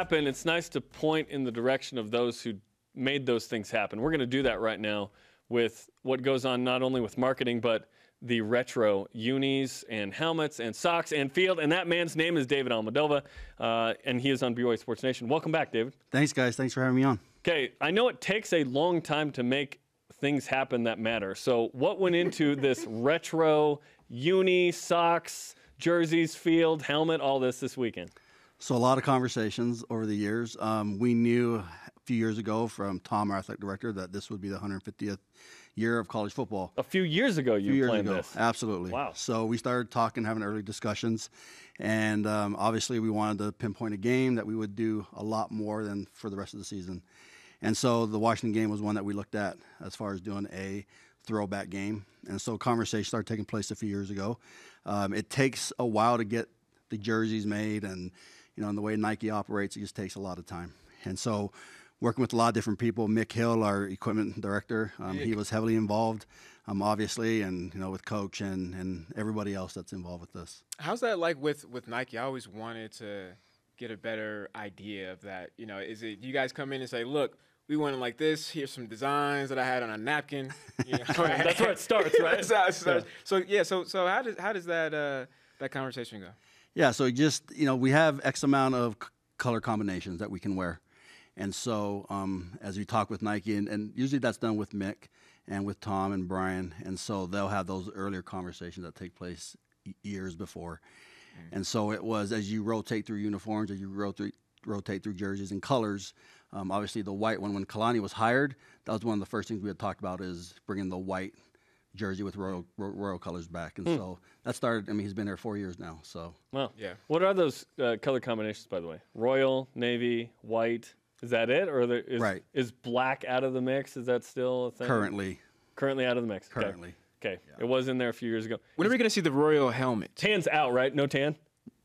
happen, it's nice to point in the direction of those who made those things happen. We're going to do that right now with what goes on not only with marketing, but the retro unis and helmets and socks and field. And that man's name is David Almodova, uh, and he is on BYU Sports Nation. Welcome back, David. Thanks, guys. Thanks for having me on. Okay, I know it takes a long time to make things happen that matter. So, what went into this retro uni socks, jerseys, field, helmet, all this this weekend? So, a lot of conversations over the years. Um, we knew a few years ago from Tom, our athletic director, that this would be the 150th year of college football. A few years ago, you few years planned ago, this. absolutely. Wow. So we started talking, having early discussions, and um, obviously we wanted to pinpoint a game that we would do a lot more than for the rest of the season. And so the Washington game was one that we looked at as far as doing a throwback game. And so conversation started taking place a few years ago. Um, it takes a while to get the jerseys made, and you know, and the way Nike operates, it just takes a lot of time. And so working with a lot of different people. Mick Hill, our equipment director, um, he was heavily involved, um, obviously, and you know with Coach and and everybody else that's involved with this. How's that like with with Nike? I always wanted to get a better idea of that. You know, is it you guys come in and say, look. We want like this. Here's some designs that I had on a napkin. You know? That's where it starts, right? It starts. So yeah, so so how does how does that uh, that conversation go? Yeah, so just you know we have X amount of c- color combinations that we can wear, and so um, as we talk with Nike, and, and usually that's done with Mick and with Tom and Brian, and so they'll have those earlier conversations that take place y- years before, and so it was as you rotate through uniforms, as you rotate rotate through jerseys and colors. Um, obviously, the white one when Kalani was hired, that was one of the first things we had talked about is bringing the white jersey with royal ro- royal colors back, and so that started. I mean, he's been there four years now, so. Well, Yeah. What are those uh, color combinations, by the way? Royal, navy, white. Is that it, or there, is Right. is black out of the mix? Is that still a thing? Currently, currently out of the mix. Okay. currently, Okay, it was in there a few years ago. When are we going to see the royal helmet? Tan's out, right? No tan.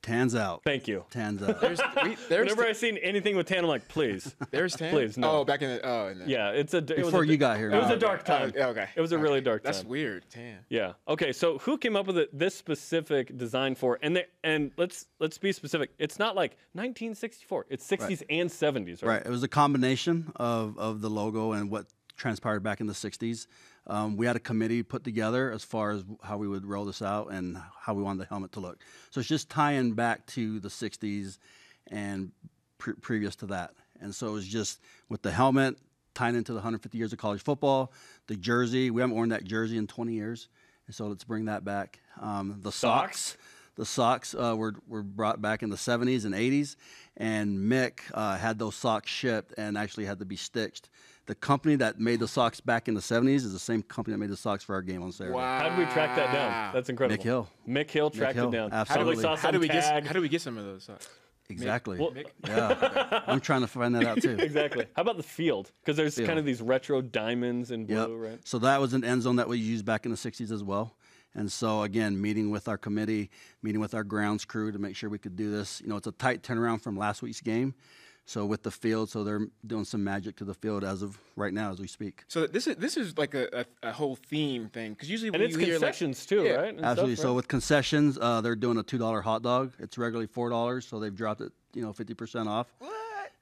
Tans out. Thank you. Tans out. There's, we, there's, Whenever I seen anything with tan, I'm like, please. there's ten. Please, no. Oh, back in the oh, in the, yeah, it's a. It was Before a, you got here, It was no. a dark oh, time. Oh, okay. It was a really dark time. That's weird. Tan. Yeah. Okay. So who came up with it, this specific design for? And they, and let's let's be specific. It's not like 1964. It's 60s and 70s, right? Right. It was a combination of, of the logo and what transpired back in the 60s. Um, we had a committee put together as far as how we would roll this out and how we wanted the helmet to look. So it's just tying back to the 60s and pre- previous to that. And so it was just with the helmet tying into the 150 years of college football, the jersey. We haven't worn that jersey in 20 years. And so let's bring that back. Um, the Socks? socks. The socks uh, were, were brought back in the 70s and 80s, and Mick uh, had those socks shipped and actually had to be stitched. The company that made the socks back in the 70s is the same company that made the socks for our game on Saturday. Wow. How did we track that down? That's incredible. Mick Hill. Mick Hill tracked Hill, it down. absolutely. Probably saw How some do we tag. get how do we get some of those uh, socks? Exactly. Well- yeah. I'm trying to find that out too. exactly. How about the field? Because there's Field. kind of these retro diamonds in Yep. blue, right? So that was an end zone that we used back in the 60s as well. And so again, meeting with our committee, meeting with our grounds crew to make sure we could do this. You know, it's a tight turnaround from last week's game. So with the field, so they're doing some magic to the field as of right now as we speak. So this is this is like a, a, a whole theme thing because usually And when it's you hear like, concessions too, Yeah. right? And stuff, Absolutely. So with concessions, uh, they're doing a two dollar hot dog. It's regularly four dollars, so they've dropped it, you know, fifty percent off. What?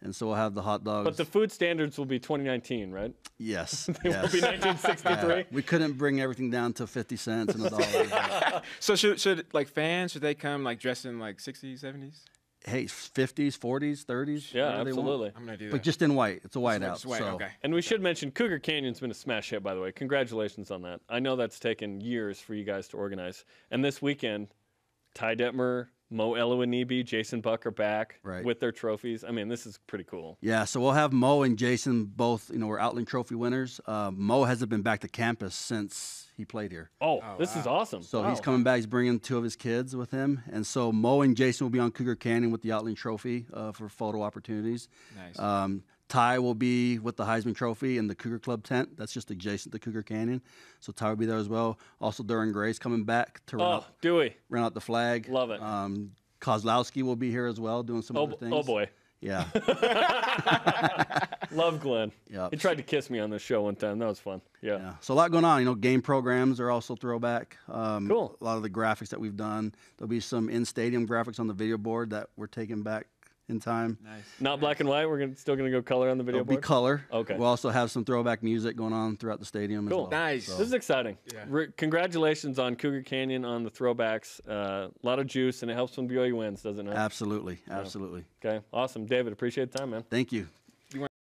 And so we'll have the hot dogs. but the food standards will be 2019, right? yes, It yes. will be 1963. we couldn't bring everything down to fifty cents and a dollar. So should should like fans should they come like dressed in like 60s 70s? Hey, fifties, forties, thirties. Yeah, absolutely. I'm gonna do that. But just in white. It's a white out. Just wait, so okay. And we should mention Cougar Canyon's been a smash hit, by the way. Congratulations on that. I know that's taken years for you guys to organize. And this weekend, Ty Detmer, Mo Elewonibi, Jason Buck are back Right. with their trophies. I mean, this is pretty cool. Yeah, so we'll have Mo and Jason both. You know, we're Outland Trophy winners. Uh, Mo hasn't been back to campus since he played here. Oh, this is awesome. So Wow. he's coming back. He's bringing two of his kids with him, and so Mo and Jason will be on Cougar Canyon with the Outland Trophy uh, for photo opportunities. Nice. Um, Ty will be with the Heisman Trophy in the Cougar Club tent. That's just adjacent to Cougar Canyon, so Ty will be there as well. Also, Duran Gray's coming back to run, Oh, out, Dewey. run out the flag. Love it. Um, Kozlowski will be here as well, doing some Oh, other things. oh boy. Yeah. Love Glenn. Yep. He tried to kiss me on the show one time. That was fun. Yeah. Yeah. So a lot going on. You know, game programs are also throwback. Um, Cool. A lot of the graphics that we've done. There'll be some in-stadium graphics on the video board that we're taking back in time. Nice. Not black and white. We're gonna, still going to go color on the video It'll be color. Okay. We'll also have some throwback music going on throughout the stadium. Cool. As well. Nice. This is exciting. Yeah. Re- congratulations on Cougar Canyon on the throwbacks. Uh, a lot of juice, and it helps when BYU wins, doesn't it? Absolutely, absolutely. Okay, awesome. David, appreciate the time, man. Thank you.